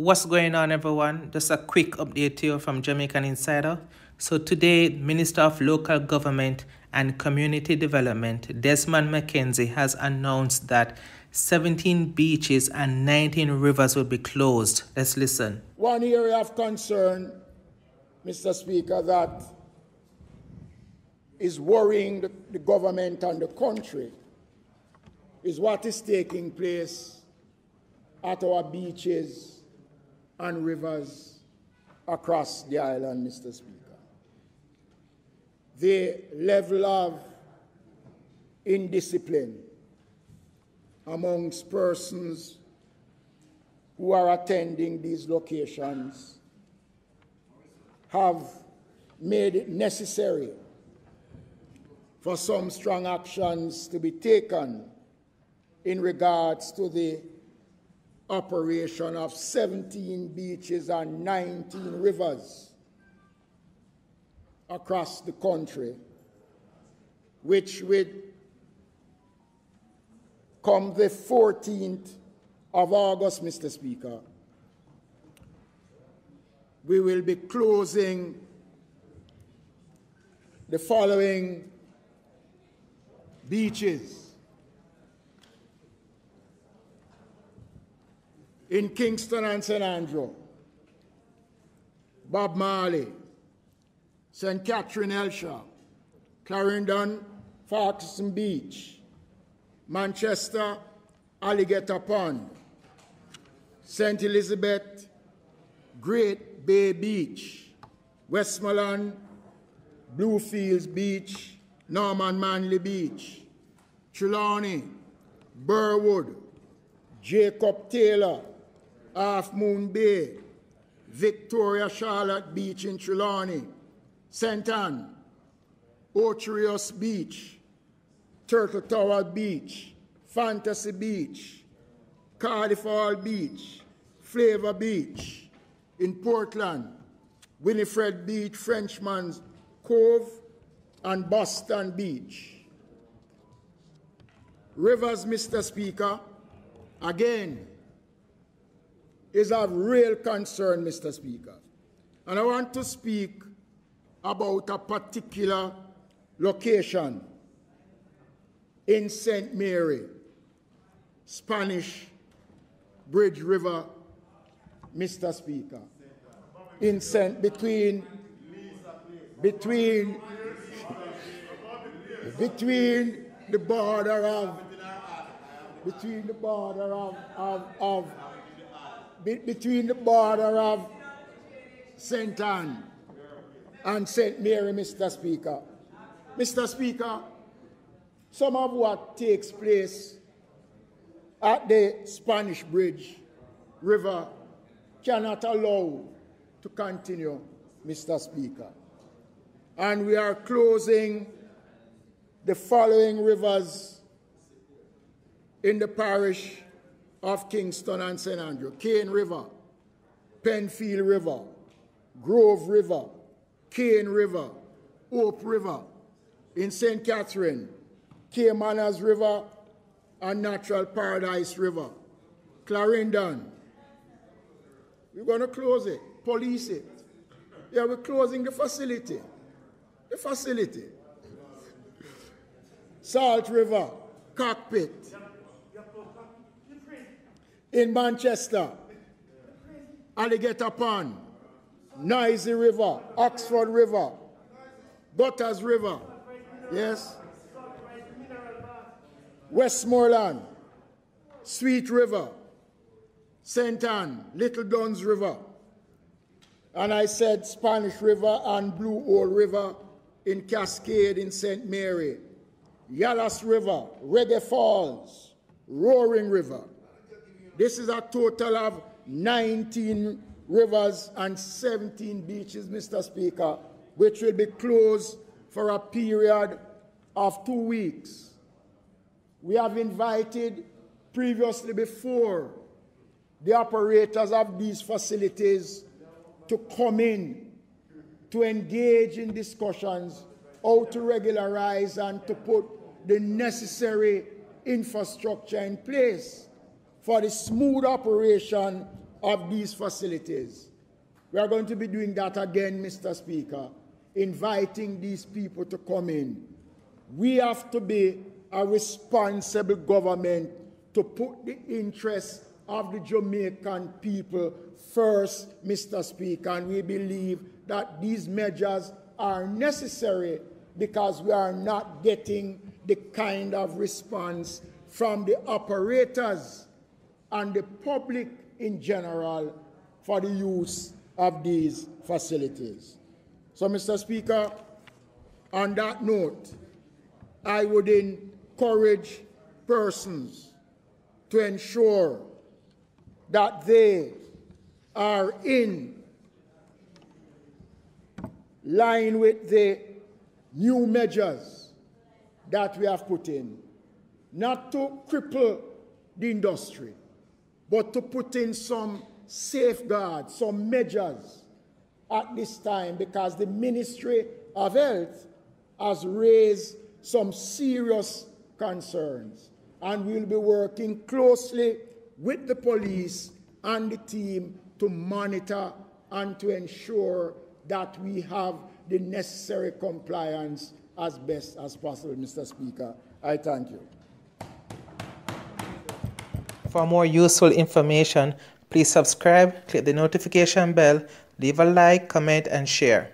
What's going on, everyone? Just a quick update here from Jamaican Insider. So today, Minister of Local Government and Community Development, Desmond McKenzie, has announced that 17 beaches and 19 rivers will be closed. Let's listen. One area of concern, Mr. Speaker, that is worrying the, the government and the country is what is taking place at our beaches and rivers across the island, Mr. Speaker. The level of indiscipline amongst persons who are attending these locations have made it necessary for some strong actions to be taken in regards to the operation of 17 beaches and 19 rivers across the country, which would come the 14th of August, Mr. Speaker, we will be closing the following beaches. In Kingston and St. Andrew, Bob Marley, St. Catherine Hellshire, Clarendon, Folkestone Beach, Manchester, Alligator Pond, St. Elizabeth, Great Bay Beach, Westmoreland, Bluefields Beach, Norman Manley Beach, Trelawny, Burwood, Jacob Taylor, Half Moon Bay, Victoria Charlotte Beach in Trelawny, St. Ann, Ocho Rios Beach, Turtle Tower Beach, Fantasy Beach, Cardiff Hall Beach, Flavor Beach, in Portland, Winifred Beach, Frenchman's Cove, and Boston Beach. Rivers, Mr. Speaker, again, is of real concern, Mr. Speaker. And I want to speak about a particular location in St. Mary, Spanish Bridge River, Mr. Speaker. In St. between between between the border of between the border of of, of be, between the border of St. Ann and St. Mary, Mr. Speaker. Mr. Speaker, some of what takes place at the Spanish Bridge River cannot allow to continue, Mr. Speaker. And we are closing the following rivers in the parish of Kingston and St. Andrew. Cane River, Penfield River, Grove River, Cane River, Hope River, in St. Catherine, Caymanas River, and Natural Paradise River. Clarendon. We're going to close it, police it. Yeah, we're closing the facility. The facility. Salt River, Cockpit. In Manchester, Alligator Pond, Noisy River, Oxford River, Butters River, yes, Westmoreland, Sweet River, St. Ann, Little Dunn's River, and I said Spanish River and Blue Hole River in Cascade in St. Mary, Yallahs River, Reggae Falls, Roaring River. This is a total of 19 rivers and 17 beaches, Mr. Speaker, which will be closed for a period of two weeks. We have invited previously before the operators of these facilities to come in to engage in discussions how to regularize and to put the necessary infrastructure in place for the smooth operation of these facilities. We are going to be doing that again, Mr. Speaker, inviting these people to come in. We have to be a responsible government to put the interests of the Jamaican people first, Mr. Speaker, and we believe that these measures are necessary because we are not getting the kind of response from the operators and the public in general for the use of these facilities. So, Mr. Speaker, on that note, I would encourage persons to ensure that they are in line with the new measures that we have put in, not to cripple the industry, but to put in some safeguards, some measures at this time because the Ministry of Health has raised some serious concerns. And we'll be working closely with the police and the team to monitor and to ensure that we have the necessary compliance as best as possible, Mr. Speaker. I thank you. For more useful information, please subscribe, click the notification bell, leave a like, comment, and share.